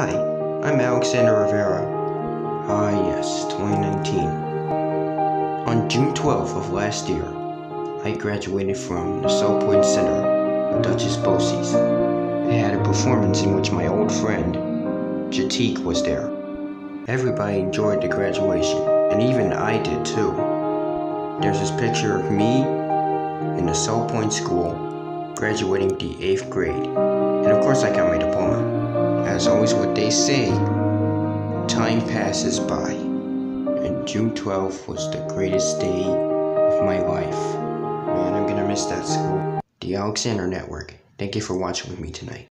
Hi, I'm Alexander Rivera. Ah, yes, 2019. On June 12th of last year, I graduated from the Salt Point Center, Dutchess BOCES. I had a performance in which my old friend, Jatik, was there. Everybody enjoyed the graduation, and even I did too. There's this picture of me in the Salt Point School graduating the 8th grade. And of course, I got As always, what they say, time passes by. And June 12th was the greatest day of my life. Man, I'm gonna miss that school. The Alexander Network. Thank you for watching with me tonight.